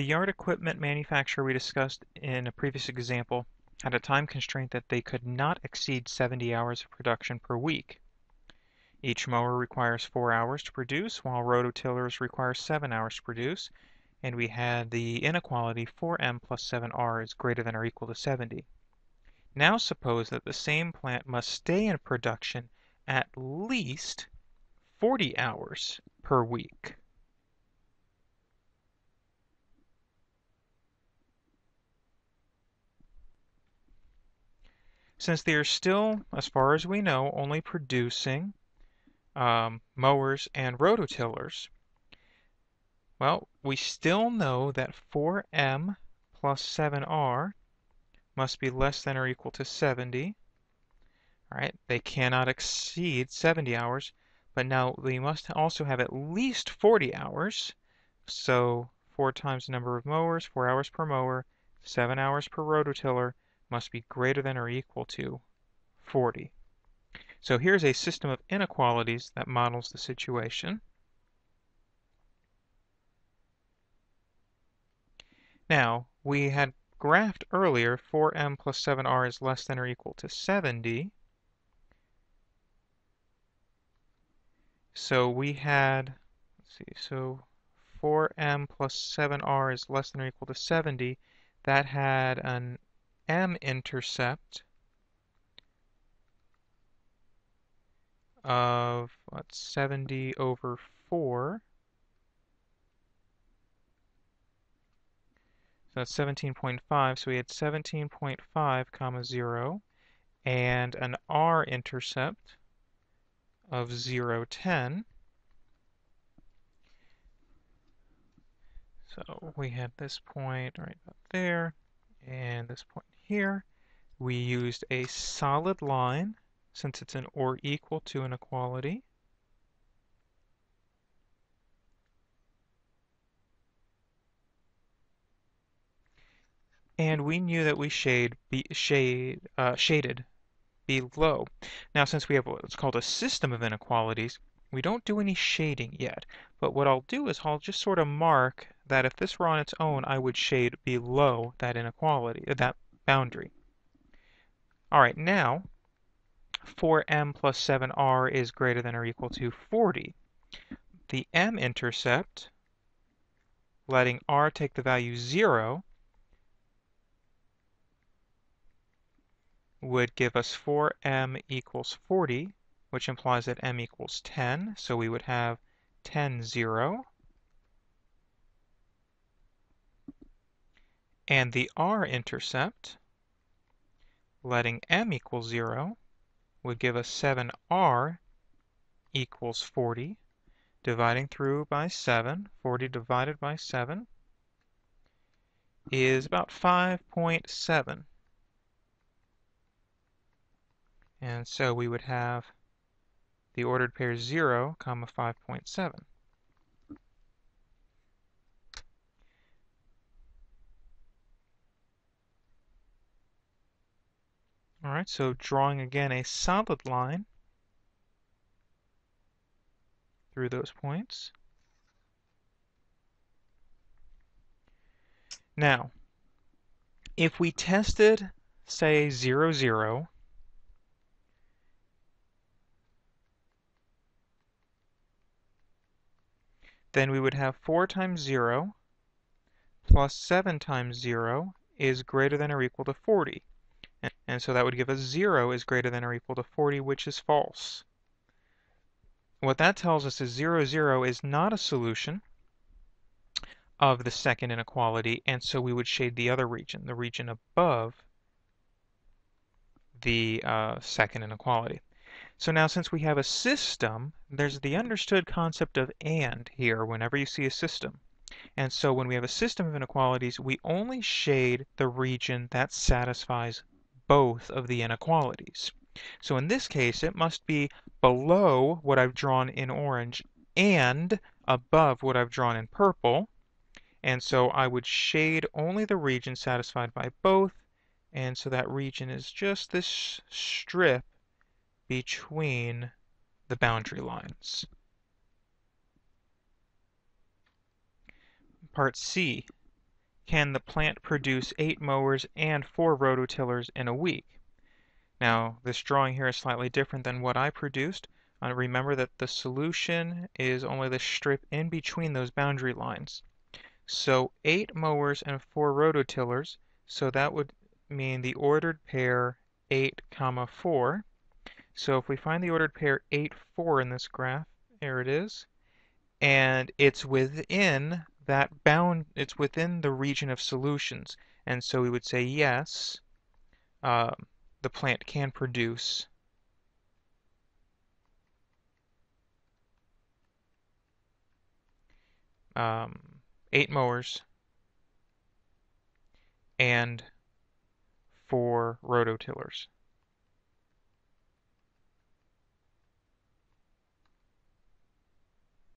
The yard equipment manufacturer we discussed in a previous example had a time constraint that they could not exceed 70 hours of production per week. Each mower requires 4 hours to produce, while rototillers require 7 hours to produce, and we had the inequality 4m plus 7r is greater than or equal to 70. Now suppose that the same plant must stay in production at least 40 hours per week. Since they are still, as far as we know, only producing um, mowers and rototillers, well, we still know that 4m plus 7r must be less than or equal to 70. All right, they cannot exceed 70 hours, but now they must also have at least 40 hours. So 4 times the number of mowers, 4 hours per mower, 7 hours per rototiller, must be greater than or equal to 40. So here's a system of inequalities that models the situation. Now, we had graphed earlier 4m plus 7r is less than or equal to 70. So we had, let's see, so 4m plus 7r is less than or equal to 70. That had an m-intercept of what 70 over 4. So that's 17.5. So we had 17.5 comma 0 and an r-intercept of 0, 10. So we had this point right up there and this point here, we used a solid line since it's an or equal to inequality. And we knew that we shade, be, shade, uh, shaded below. Now, since we have what's called a system of inequalities, we don't do any shading yet. But what I'll do is I'll just sort of mark that if this were on its own, I would shade below that inequality, uh, that boundary. All right, now 4m plus 7r is greater than or equal to 40. The m-intercept, letting r take the value 0, would give us 4m equals 40, which implies that m equals 10. So we would have 10, 0. And the r-intercept, letting m equal 0, would give us 7r equals 40. Dividing through by 7, 40 divided by 7 is about 5.7. And so we would have the ordered pair 0, comma 5.7. All right, so drawing again a solid line through those points. Now, if we tested, say, 0, 0, then we would have 4 times 0 plus 7 times 0 is greater than or equal to 40. And so that would give us 0 is greater than or equal to 40, which is false. What that tells us is 0, 0 is not a solution of the second inequality, and so we would shade the other region, the region above the uh, second inequality. So now since we have a system, there's the understood concept of AND here whenever you see a system. And so when we have a system of inequalities, we only shade the region that satisfies both of the inequalities. So in this case, it must be below what I've drawn in orange and above what I've drawn in purple. And so I would shade only the region satisfied by both. And so that region is just this strip between the boundary lines. Part C. can the plant produce eight mowers and four rototillers in a week? Now, this drawing here is slightly different than what I produced. Uh, remember that the solution is only the strip in between those boundary lines. So eight mowers and four rototillers, so that would mean the ordered pair 8 comma 4. So if we find the ordered pair 8, 4 in this graph, there it is, and it's within that bound, it's within the region of solutions. And so we would say yes, uh, the plant can produce um, eight mowers and four rototillers.